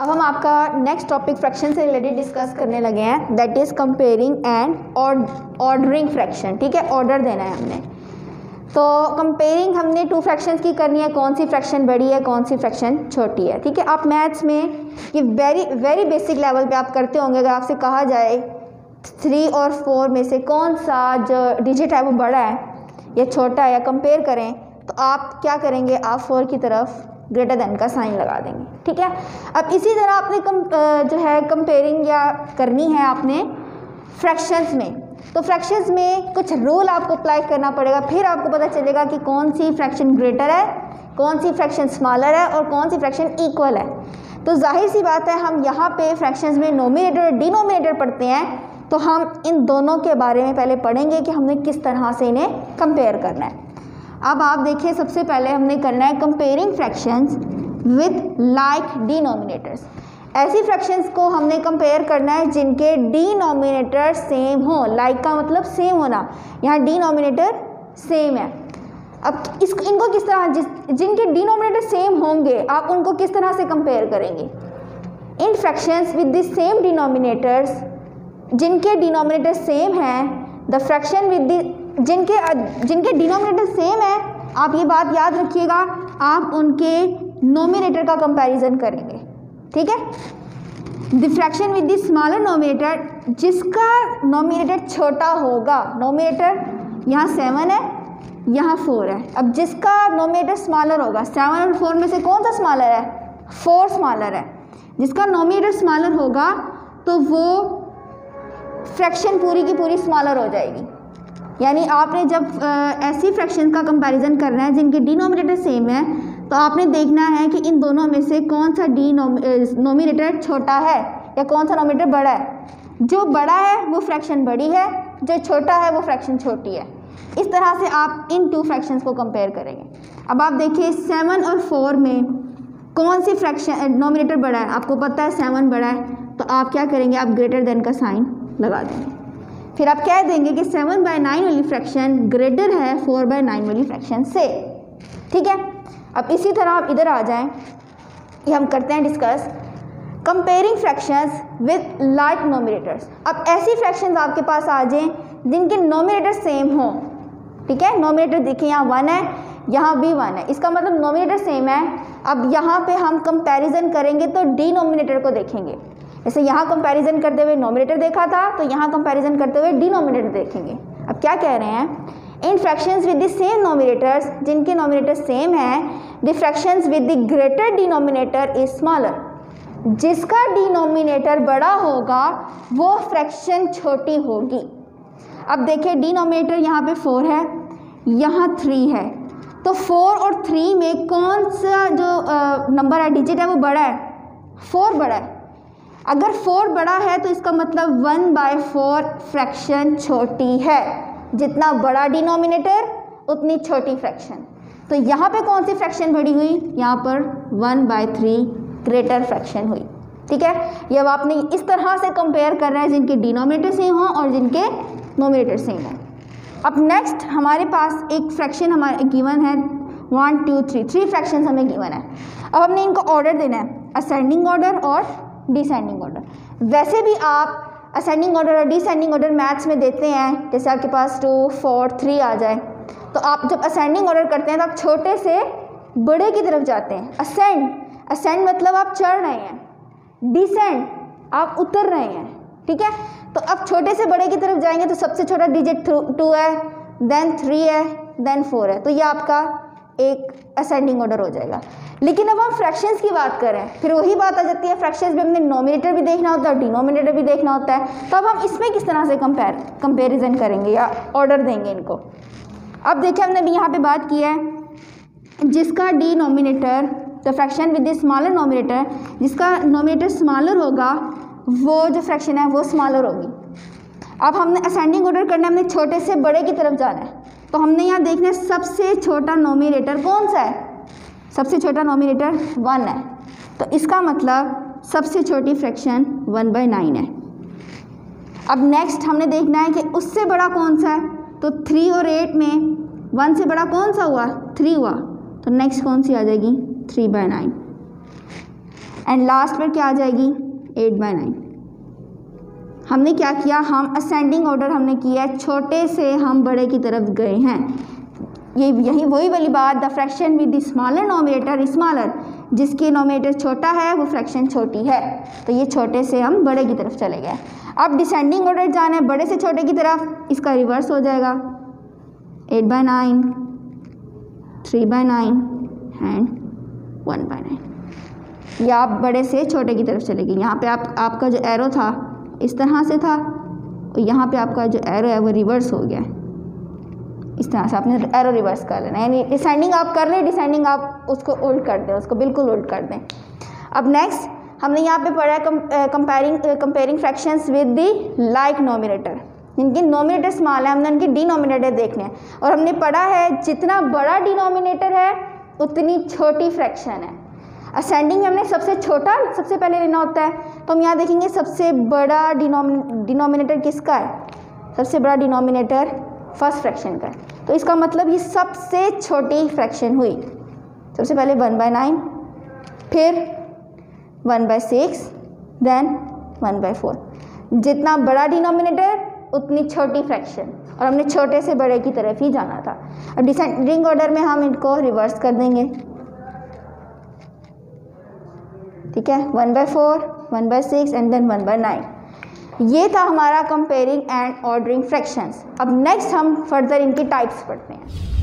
अब हम आपका नेक्स्ट टॉपिक फ्रैक्शन से रिलेटेड डिस्कस करने लगे हैं. That is comparing and ordering fraction ठीक है? ऑर्डर देना है हमने. तो कंपेयरिंग हमने टू फ्रैक्शंस की करनी है. कौन सी फ्रैक्शन बड़ी है, कौन सी फ्रैक्शन छोटी है? ठीक है? आप मैथ्स में ये वेरी वेरी बेसिक लेवल पे आप करते होंगे, अगर आपसे कहा जाए थ्री और फोर में से कौन सा जो डिजिट है वो बड़ा है या छोटा है या कंपेयर करें तो आप क्या करेंगे? आप फोर की तरफ़ ग्रेटर देन का साइन लगा देंगे, ठीक है? अब इसी तरह आपने कम जो है कंपेयरिंग या करनी है आपने फ्रैक्शंस में। तो फ्रैक्शंस में कुछ रूल आपको अप्लाई करना पड़ेगा, फिर आपको पता चलेगा कि कौन सी फ्रैक्शन ग्रेटर है, कौन सी फ्रैक्शन स्मॉलर है और कौन सी फ्रैक्शन इक्वल है। तो ज़ाहिर सी बात है, हम यहाँ पे फ्रैक्शंस में नोमिनेटर और डिनोमिनेटर पढ़ते हैं तो हम इन दोनों के बारे में पहले पढ़ेंगे कि हमने किस तरह से इन्हें कंपेयर करना है। अब आप देखिए, सबसे पहले हमने करना है comparing fractions with like denominators ऐसी फ्रैक्शंस को हमने कंपेयर करना है जिनके डिनोमिनेटर सेम हो। लाइक का मतलब सेम होना। यहाँ डिनोमिनेटर सेम है। अब इस, इनको किस तरह, जिस, जिनके डिनोमिनेटर सेम होंगे, आप उनको किस तरह से कंपेयर करेंगे? In fractions with the same denominators जिनके डिनोमिनेटर सेम हैं द फ्रैक्शन विद द जिनके जिनके डिनोमिनेटर सेम है, आप ये बात याद रखिएगा, आप उनके नोमिनेटर का कंपैरिजन करेंगे, ठीक है? The fraction with the smaller numerator जिसका नोमिनेटर छोटा होगा नोमिनेटर यहाँ सेवन है, यहाँ फोर है। अब जिसका नोमिनेटर स्मॉलर होगा सेवन और फोर में से कौन सा स्मॉलर है? फोर स्मॉलर है। जिसका नोमिनेटर स्मॉलर होगा तो वो फ्रैक्शन पूरी की पूरी स्मॉलर हो जाएगी। यानी आपने जब ऐसी फ्रैक्शन का कंपैरिजन करना है जिनके डिनोमिनेटर सेम है तो आपने देखना है कि इन दोनों में से कौन सा डी नोमिनेटर छोटा है या कौन सा नोमिनेटर बड़ा है। जो बड़ा है, वो फ्रैक्शन बड़ी है, जो छोटा है, वो फ्रैक्शन छोटी है। इस तरह से आप इन टू फ्रैक्शंस को कंपेयर करेंगे। अब आप देखिए सेवन और फोर में कौन सी फ्रैक्शन नोमिनेटर बड़ा है? आपको पता है सेवन बड़ा है तो आप क्या करेंगे? आप ग्रेटर देन का साइन लगा देंगे। फिर आप कह देंगे कि सेवन बाय नाइन वाली फ्रैक्शन ग्रेटर है फोर बाय नाइन वाली फ्रैक्शन से। ठीक है? अब इसी तरह आप इधर आ जाएँ। ये हम करते हैं discuss comparing fractions with like denominators अब ऐसी फ्रैक्शंस आपके पास आ जाएँ, जिनके नोमिनेटर सेम हों। ठीक है? नोमिनेटर देखिए, यहाँ वन है, यहाँ भी वन है। इसका मतलब नोमिनेटर सेम है। अब यहाँ पे हम कंपैरिजन करेंगे तो डी को देखेंगे। जैसे यहाँ कंपैरिजन करते हुए नॉमिनेटर देखा था तो यहाँ कंपैरिजन करते हुए डिनोमिनेटर देखेंगे। अब क्या कह रहे हैं? In fractions with the same denominators जिनके नॉमिनेटर सेम है the fractions with the greater denominator is smaller जिसका डिनोमिनेटर बड़ा होगा, वो फ्रैक्शन छोटी होगी। अब देखिए डिनोमिनेटर यहाँ पे फोर है, यहाँ थ्री है। तो फोर और थ्री में कौन सा जो नंबर है डिजिट है, वो बड़ा है? फोर बड़ा है। अगर फोर बड़ा है तो इसका मतलब वन बाय फोर फ्रैक्शन छोटी है। जितना बड़ा डिनोमिनेटर, उतनी छोटी फ्रैक्शन। तो यहाँ पे कौन सी फ्रैक्शन बड़ी हुई? यहाँ पर one by three greater fraction हुई। ठीक है? ये अब आपने इस तरह से कंपेयर कर रहे हैं जिनके डिनोमिनेटर सेम हों और जिनके नोमिनेटर सेम हों। अब नेक्स्ट हमारे पास एक फ्रैक्शन हमारे गिवन है। One two three three fraction हमें गिवन है। अब हमने इनको ऑर्डर देना है। असेंडिंग ऑर्डर और डिसेंडिंग ऑर्डर वैसे भी आप असेंडिंग ऑर्डर और डिसेंडिंग ऑर्डर मैथ्स में देते हैं, जैसे आपके पास टू फोर थ्री आ जाए तो आप जब असेंडिंग ऑर्डर करते हैं तो आप छोटे से बड़े की तरफ़ जाते हैं। असेंड असेंड मतलब आप चढ़ रहे हैं। डिसेंड आप उतर रहे हैं, ठीक है? तो अब छोटे से बड़े की तरफ़ जाएँगे तो सबसे छोटा डिजिट टू है देन थ्री है देन फोर है। तो ये आपका एक असेंडिंग ऑर्डर हो जाएगा। लेकिन अब हम फ्रैक्शंस की बात करें, फिर वही बात आ जाती है फ्रैक्शंस में हमने नोमिनेटर भी देखना होता है डिनोमिनेटर भी देखना होता है। तो अब हम इसमें किस तरह से कंपेयर कंपेरिजन करेंगे या ऑर्डर देंगे इनको? अब देखिए, हमने अभी यहाँ पे बात की है, जिसका denominator the fraction with the smaller denominator जिसका नोमिनेटर स्मॉलर होगा, वो जो फ्रैक्शन है, वो स्मॉलर होगी। अब हमने असेंडिंग ऑर्डर करना है, हमने छोटे से बड़े की तरफ़ जाना है। तो हमने यहाँ देखना है सबसे छोटा नोमिनेटर कौन सा है? सबसे छोटा नोमिनेटर वन है। तो इसका मतलब सबसे छोटी फ्रैक्शन वन बाई नाइन है। अब नेक्स्ट हमने देखना है कि उससे बड़ा कौन सा है? तो थ्री और एट में वन से बड़ा कौन सा हुआ? थ्री हुआ। तो नेक्स्ट कौन सी आ जाएगी? Three by nine and last पर क्या आ जाएगी? एट बाय नाइन हमने क्या किया? हम असेंडिंग ऑर्डर हमने किया छोटे से हम बड़े की तरफ़ गए हैं। ये यही वही वाली बात the fraction with the smaller denominator smaller जिसकी नोमिनेटर छोटा है, वो फ्रैक्शन छोटी है। तो ये छोटे से हम बड़े की तरफ़ चले गए। अब डिसेंडिंग ऑर्डर जाना है बड़े से छोटे की तरफ़। इसका रिवर्स हो जाएगा। Eight by nine three by nine and one by nine या आप बड़े से छोटे की तरफ़ चले गए। यहाँ पे आप, आपका जो एरो था इस तरह से था। और यहाँ पे आपका जो एरो है, वो रिवर्स हो गया। इस तरह से आपने एरो रिवर्स कर लेना। यानी डिसेंडिंग आप कर रहे हैं डिसेंडिंग आप उसको उल्ट कर दें, उसको बिल्कुल उल्ट कर दें। अब नेक्स्ट हमने यहाँ पे पढ़ा है comparing comparing fractions with the like denominator जिनकी नोमिनेटर स्मॉल है, हमने उनकी डिनोमिनेटर देखने। हैं और हमने पढ़ा है, जितना बड़ा डिनोमिनेटर है, उतनी छोटी फ्रैक्शन है। असेंडिंग में हमने सबसे छोटा, सबसे पहले लेना होता है। तो हम यहाँ देखेंगे सबसे बड़ा डिनोमिनेटर किसका है? सबसे बड़ा डिनोमिनेटर फ़र्स्ट फ्रैक्शन का है। तो इसका मतलब ये सबसे छोटी फ्रैक्शन हुई। सबसे पहले वन बाय नाइन, फिर one by six, then one by four. जितना बड़ा डिनोमिनेटर, उतनी छोटी फ्रैक्शन। और हमने छोटे से बड़े की तरफ़ ही जाना था। और डिसेंडिंग ऑर्डर में हम इनको रिवर्स कर देंगे। ठीक है? One by four one by six and then one by nine ये था हमारा कंपेयरिंग एंड ऑर्डरिंग फ्रैक्शंस अब नेक्स्ट हम फर्दर इनके टाइप्स पढ़ते हैं।